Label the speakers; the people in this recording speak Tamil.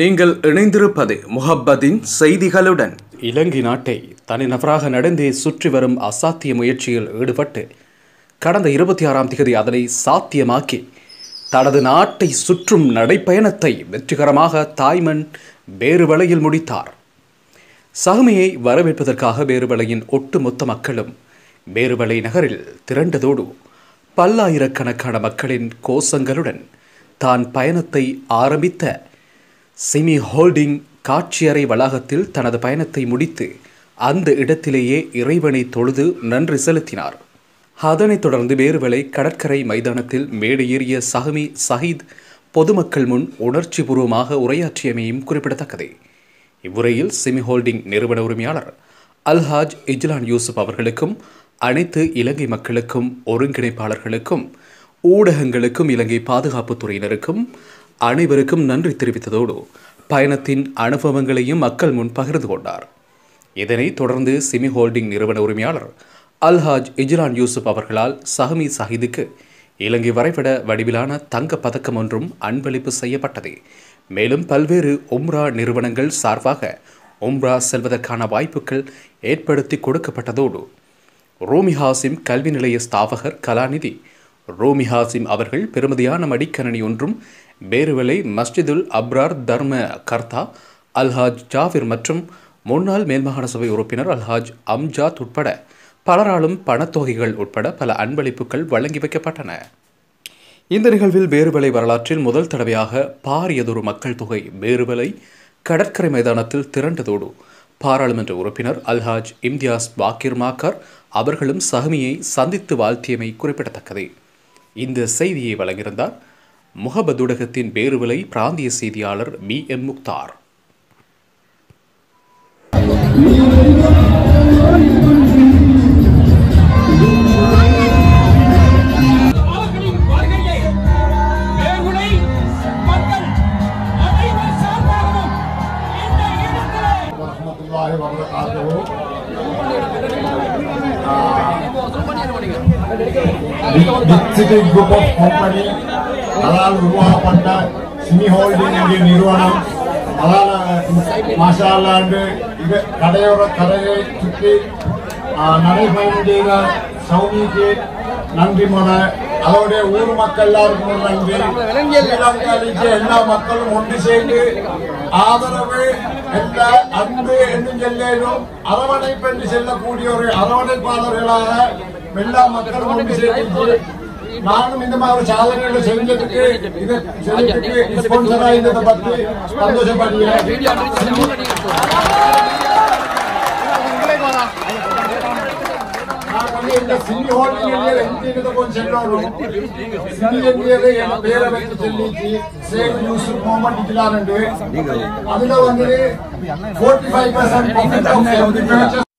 Speaker 1: நீங்கள் இணைந்திருப்பது முஹப்பதின் செய்திகளுடன்.
Speaker 2: இலங்கை நாட்டை தனிநபராக நடந்தே சுற்றி வரும் அசாத்திய முயற்சியில் ஈடுபட்டு கடந்த இருபத்தி ஆறாம் தேதி அதனை சாத்தியமாக்கி தனது நாட்டை சுற்றும் நடைப்பயணத்தை வெற்றிகரமாக தாய்மண் வேறுவலையில் முடித்தார். சகுமையை வரவேற்பதற்காக வேறுவலையின் ஒட்டுமொத்த மக்களும் வேறுவலை நகரில் திரண்டதோடு பல்லாயிரக்கணக்கான மக்களின் கோஷங்களுடன் தான் பயணத்தை ஆரம்பித்த சிமி ஹோல்டிங் காட்சியறை வளாகத்தில் தனது பயணத்தை முடித்து அந்த இடத்திலேயே இறைவனை தொழுது நன்றி செலுத்தினார். அதனைத் தொடர்ந்து வேறுவலை கடற்கரை மைதானத்தில் மேடையேறிய சஹமி சஹீத் பொதுமக்கள் முன் உணர்ச்சிபூர்வமாக உரையாற்றியமையும் குறிப்பிடத்தக்கது. இவ்வுரையில் சிமி ஹோல்டிங் நிறுவன உரிமையாளர் அல்ஹாஜ் இஜ்லான் யூசுப் அவர்களுக்கும் அனைத்து இலங்கை மக்களுக்கும் ஒருங்கிணைப்பாளர்களுக்கும் ஊடகங்களுக்கும் இலங்கை பாதுகாப்புத் துறையினருக்கும் அனைவருக்கும் நன்றி தெரிவித்ததோடு பயணத்தின் அனுபவங்களையும் மக்கள் முன் பகிர்ந்து கொண்டார். இதனை தொடர்ந்து சிமி ஹோல்டிங் நிறுவன உரிமையாளர் அல்ஹாஜ் இஜ்ரான் யூசுப் அவர்களால் சஹமி சஹீதுக்கு இலங்கை வரைபட வடிவிலான தங்க பதக்கம் ஒன்றும் அன்பளிப்பு செய்யப்பட்டது. மேலும் பல்வேறு உம்ரா நிறுவனங்கள் சார்பாக உம்ரா செல்வதற்கான வாய்ப்புகள் ஏற்படுத்தி கொடுக்கப்பட்டதோடு ரூமி ஹாசிம் கல்வி நிலைய ஸ்தாபகர் கலாநிதி ரோமி ஹாசிம் அவர்கள் பெருமதியான மடிக்கணனி ஒன்றும் பேருவலை மஸ்ஜிதுல் அப்ரார் தர்ம கர்த்தா அல்ஹாஜ் ஜாவிர் மற்றும் முன்னாள் மேல்மாகாண சபை உறுப்பினர் அல்ஹாஜ் அம்ஜாத் உட்பட பலராலும் பணத்தொகைகள் உட்பட பல அன்பளிப்புகள் வழங்கி வைக்கப்பட்டன. இந்த நிகழ்வில் வேறுவலை வரலாற்றில் முதல் தடவையாக பாரியதொரு மக்கள் தொகை வேறுவலை கடற்கரை மைதானத்தில் திரண்டதோடு பாராளுமன்ற உறுப்பினர் அல்ஹாஜ் இம்தியாஸ் பாக்கிர் மாக்கர் அவர்களும் சஹமியை சந்தித்து வாழ்த்தியமை குறிப்பிடத்தக்கது. இந்த செய்தியை வழங்கியிருந்தார். முகபதுடகத்தின் வேறுவலை பிராந்திய செய்தியாளர் பி எம். முக்தார்.
Speaker 3: வருகையை
Speaker 4: Big குரூப் ஆஃப் கம்பெனி அதால் உருவாக்கப்பட்ட சினி ஹோல்டிங் என்ற நிறுவனம் அதால் மாஷா இது கடையோர கடையை சுற்றி நடைபயணம் செய்த சௌமிக்கு நன்றி முறை அதோடைய ஊர் மக்கள் எல்லாருக்கும் நன்றி ஸ்ரீலங்காவிற்கு எல்லா மக்களும் ஒன்று சேர்ந்து ஆதரவு எல்லா அன்பு என்று செல்லும் அரவணைப்பு என்று செல்லக்கூடிய ஒரு அரவணைப்பாளர்களாக எல்லா மக்களும் ஒன்று சேர்ந்து நானும் இந்த மாதிரி சாதனைகளை செஞ்சதுக்கு இது செஞ்சதுக்கு ஸ்பான்சரா இருந்ததை பற்றி சந்தோஷப்படுகிறேன். நான் வந்து இந்த சினி ஹோட்டல் எந்த கொஞ்சம் செல்லணும் சினி எங்கியது என் பேரை வச்சு சொல்லிச்சு சேவ் யூசுப் முகமது இஜ்லான் அதுல வந்து 45% profit of